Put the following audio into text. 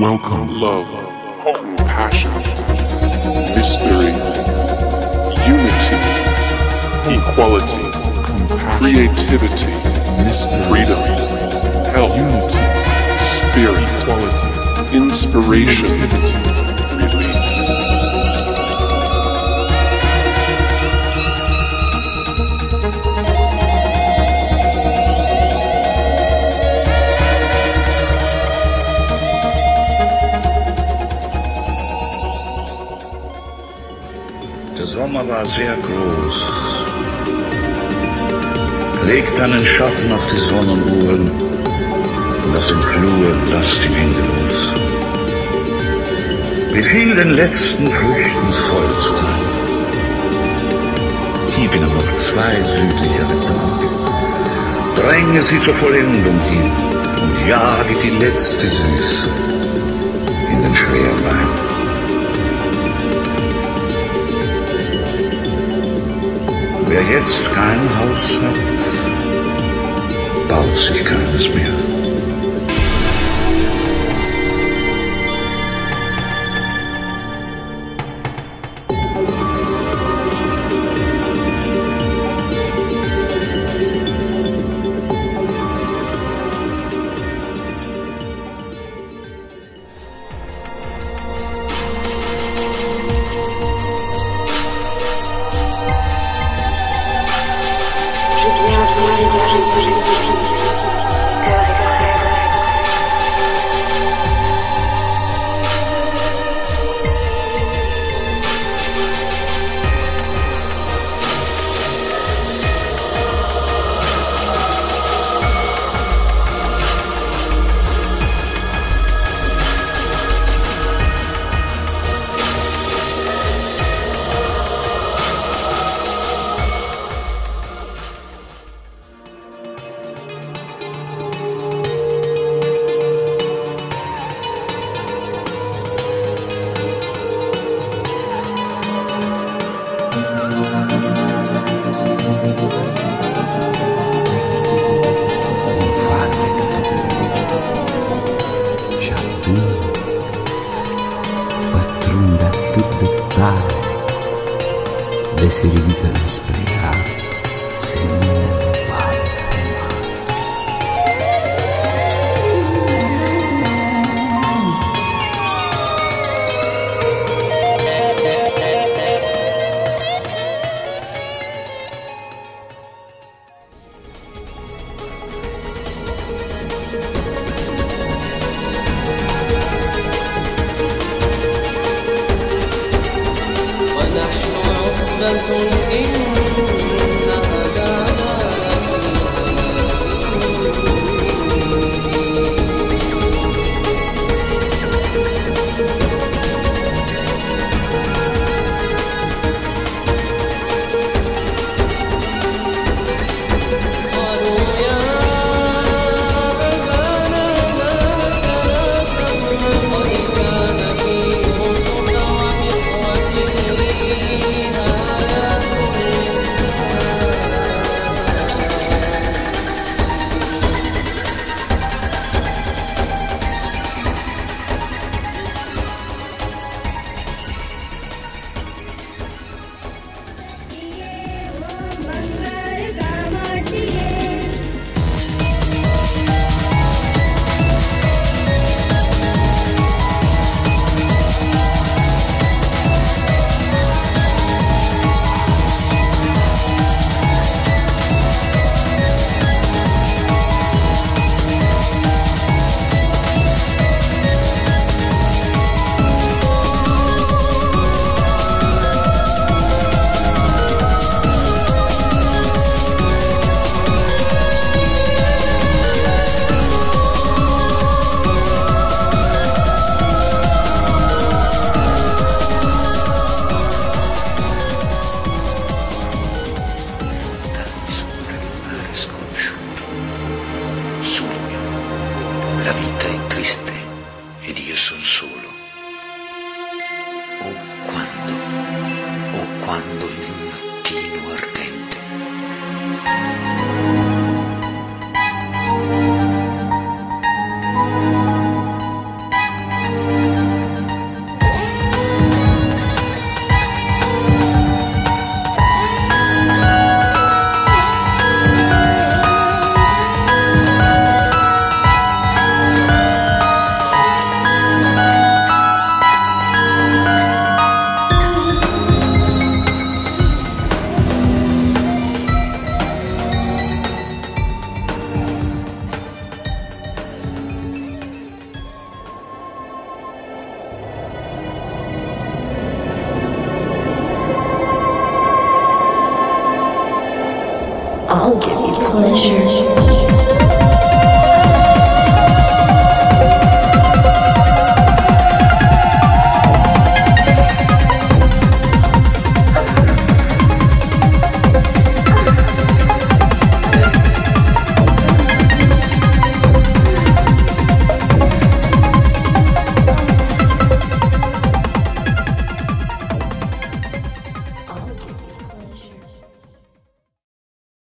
Welcome. love, compassion, mystery, unity, equality, creativity, Mystery. freedom, health, Unity. spirit, Equality. inspiration, Sommer war sehr groß, legte einen Schatten auf die Sonnenuhren und auf den Flur las die Winde los. Befiel den letzten Früchten voll zu sein. Gib ihnen noch zwei südlichere Tage. Dränge sie zur Vollendung hin und jage die letzte Süße in den Schwerwein. солнца. Полосочка essere di te se non. even abandoné. Pleasure.